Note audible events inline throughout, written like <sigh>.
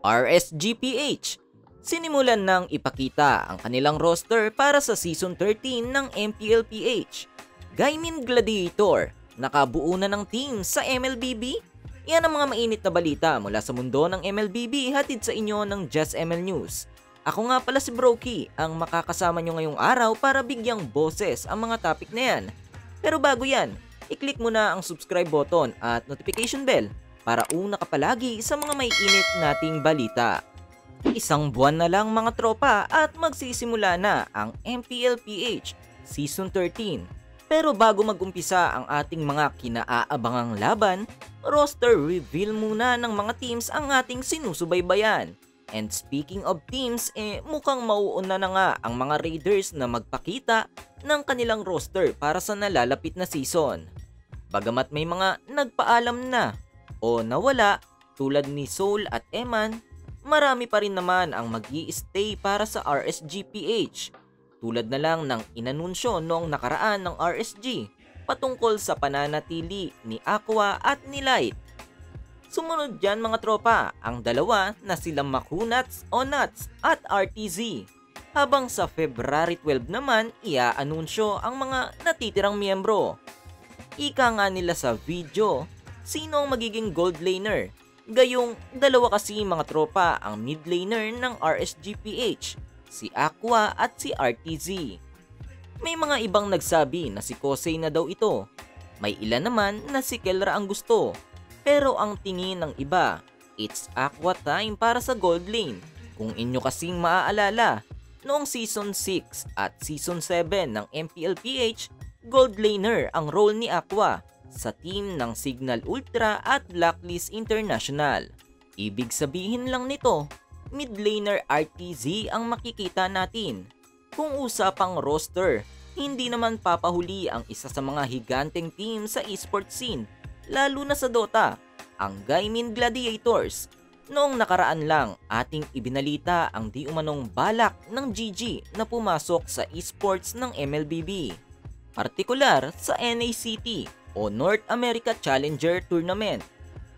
RSGPH. Sinimulan ng ipakita ang kanilang roster para sa Season 13 ng MPLPH. Gaimin Gladiator, nakabuo na ng team sa MLBB? Yan ang mga mainit na balita mula sa mundo ng MLBB hatid sa inyo ng Just ML News. Ako nga pala si Brokey, ang makakasama nyo ngayong araw para bigyang boses ang mga topic na yan. Pero bago yan, i-click mo na ang subscribe button at notification bell para una ka palagi sa mga may init nating balita. Isang buwan na lang mga tropa at magsisimula na ang MPLPH Season 13. Pero bago magumpisa ang ating mga kinaabangang laban, roster reveal muna ng mga teams ang ating sinusubaybayan. And speaking of teams, eh mukhang mauuna na nga ang mga Raiders na magpakita ng kanilang roster para sa nalalapit na season. Bagamat may mga nagpaalam na o nawala tulad ni Soul at Eman, marami pa rin naman ang mag stay para sa RSGPH. Tulad na lang ng inanunsyo noong nakaraan ng RSG patungkol sa pananatili ni Aqua at ni Light. Sumunod dyan mga tropa, ang dalawa na sila Makunats o Nuts at RTZ. Habang sa February 12 naman, ia-anunsyo ang mga natitirang miyembro. Ika nga nila sa video sino ang magiging gold laner. Gayong dalawa kasi mga tropa ang mid laner ng RSGPH, si Aqua at si RTZ. May mga ibang nagsabi na si Kosei na daw ito. May ilan naman na si Kelra ang gusto. Pero ang tingin ng iba, it's Aqua time para sa gold lane. Kung inyo kasing maaalala, noong Season 6 at Season 7 ng MPLPH, gold laner ang role ni Aqua sa team ng Signal Ultra at Blacklist International. Ibig sabihin lang nito, mid laner RTZ ang makikita natin. Kung usapang roster, hindi naman papahuli ang isa sa mga higanteng team sa esports scene, lalo na sa Dota, ang Gaimin Gladiators. Noong nakaraan lang, ating ibinalita ang di umanong balak ng GG na pumasok sa esports ng MLBB. Partikular sa NACT o North America Challenger Tournament.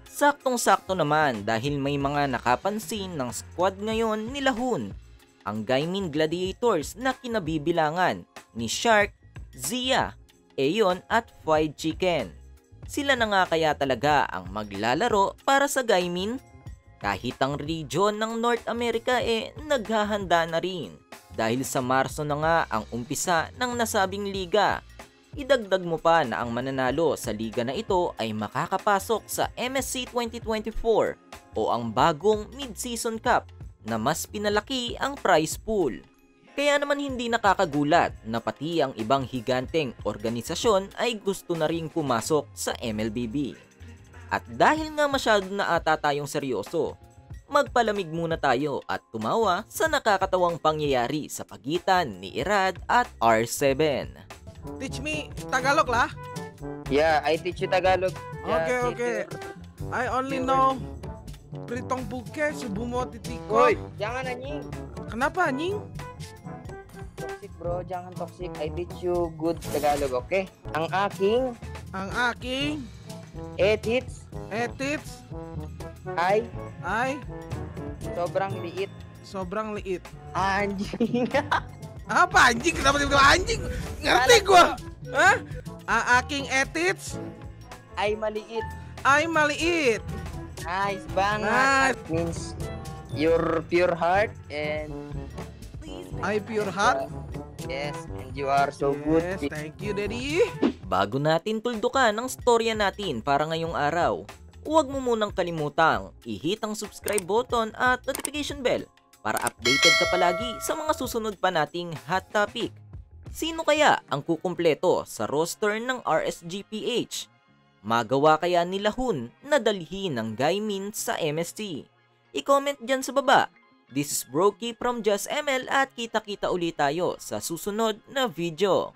Saktong-sakto naman dahil may mga nakapansin ng squad ngayon ni Lahun, ang Gaimin Gladiators na kinabibilangan ni Shark, Zia, Aeon at Fried Chicken. Sila na nga kaya talaga ang maglalaro para sa Gaimin? Kahit ang region ng North America eh naghahanda na rin dahil sa Marso na nga ang umpisa ng nasabing liga idagdag mo pa na ang mananalo sa liga na ito ay makakapasok sa MSC 2024 o ang bagong Mid-Season Cup na mas pinalaki ang prize pool. Kaya naman hindi nakakagulat na pati ang ibang higanteng organisasyon ay gusto na ring pumasok sa MLBB. At dahil nga masyado na ata tayong seryoso, magpalamig muna tayo at tumawa sa nakakatawang pangyayari sa pagitan ni Irad at R7. Teach me Tagalog lah. Yeah, I teach you Tagalog. Yeah, Okay, okay. teacher. I only know Pritong buke, subo mo titiko. Hoy, jangan anjing. Kenapa anjing? Toxic bro, jangan toxic. I teach you good Tagalog, okay? Ang aking Ang aking edits etits ay ay sobrang liit. sobrang liit. Anjing. <laughs> Apa anjing? Kenapa tiba-tiba anjing? Ngerti gua. Hah? Aking etits ay maliit. ay maliit. Nice banget. Nice. Means your pure heart and Ay pure heart. yes, and you are so good. Yes, thank you daddy. Bago natin tuldukan ang storya natin para ngayong araw, huwag mo munang kalimutang i-hit ang subscribe button at notification bell para updated ka palagi sa mga susunod pa nating hot topic. Sino kaya ang kukumpleto sa roster ng RSGPH? Magawa kaya nila Hun na dalhin ng Gaimin sa MST? I-comment dyan sa baba. This is Brokey from Just ML at kita-kita ulit tayo sa susunod na video.